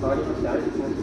neulich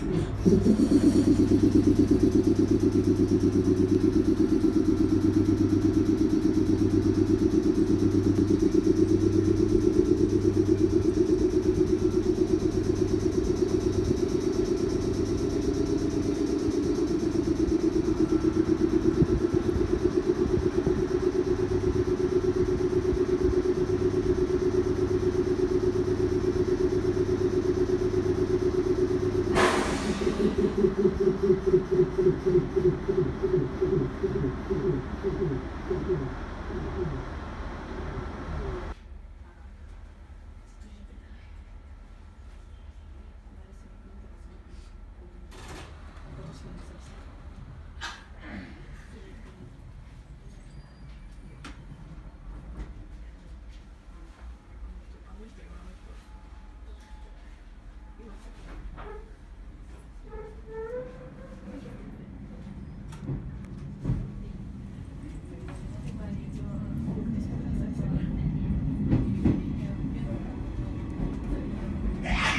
Thank you.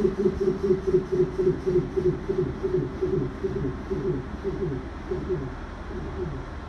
Thank you.